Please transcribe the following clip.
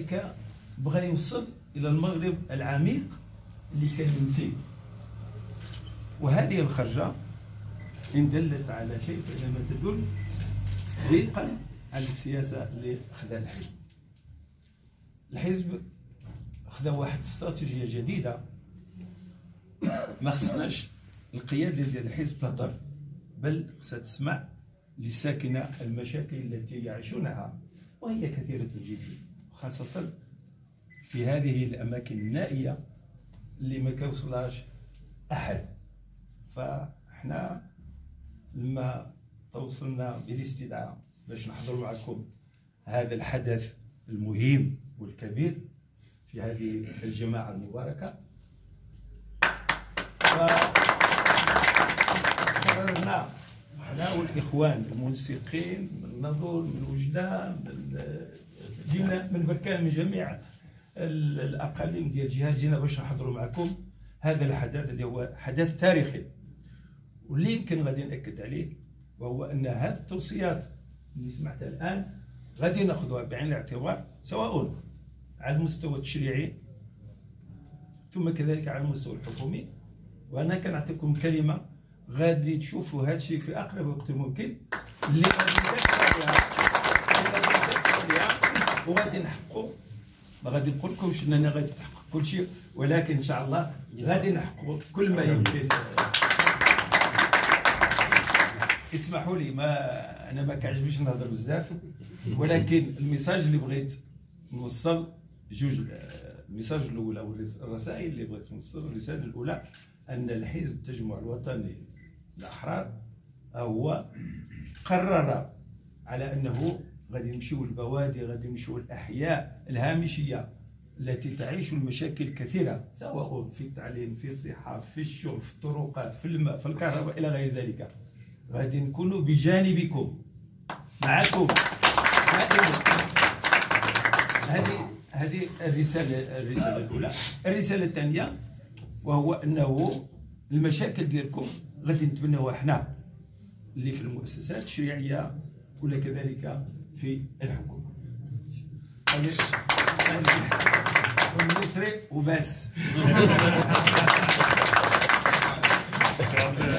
ذلك بغى يوصل إلى المغرب العميق اللي كان نسيه وهذه الخرجة إن دلت على شيء فانما تدل تطبيقا على السياسة اللي خذها الحزب. الحزب خذا واحد استراتيجية جديدة. ما خصناش القيادة ديال الحزب تهضر بل خصها تسمع لساكنة المشاكل التي يعيشونها وهي كثيرة جدا خاصة في هذه الأماكن النائية اللي ما كيوصلهاش أحد. فاحنا لما توصلنا بالاستدعاء باش نحضر معكم هذا الحدث المهم والكبير في هذه الجماعة المباركة. قررنا إحنا والإخوان المنسقين من النظر من وجدان من جينا من بركان من جميع الأقاليم ديال الجهات جينا باش نحضروا معكم هذا الحدث اللي هو حدث تاريخي. واللي يمكن غادي نأكد عليه وهو أن هذه التوصيات اللي سمعتها الآن غادي نأخذها بعين الاعتبار سواء على المستوى التشريعي ثم كذلك على المستوى الحكومي. وأنا كنعطيكم كلمة غادي تشوفوا هذا الشيء في أقرب وقت ممكن. اللي غادي وغادي نحققوا ما غادي نقول لكمش إننا غادي تحقق كل شيء ولكن إن شاء الله غادي نحققوا كل ما يمكن. اسمحوا لي ما أنا ما كعجبنيش نهضر بزاف ولكن الميساج اللي بغيت نوصل جوج الميساج الأولى والرسائل اللي بغيت نوصل الرسالة الأولى أن الحزب التجمع الوطني الاحرار هو قرر على أنه غادي نمشيو للبوادي غادي نمشيو الأحياء. الهامشية التي تعيش المشاكل كثيرة سواء في التعليم في الصحة في الشغل في الطرقات في الماء في الكهرباء إلى غير ذلك. غادي نكونوا بجانبكم معكم هذه هذه الرسالة الرسالة الأولى. الرسالة الثانية وهو أنه المشاكل ديالكم غادي نتبناوها حنا اللي في المؤسسات التشريعيه ولا كذلك في الحكومة. والمصري وبس.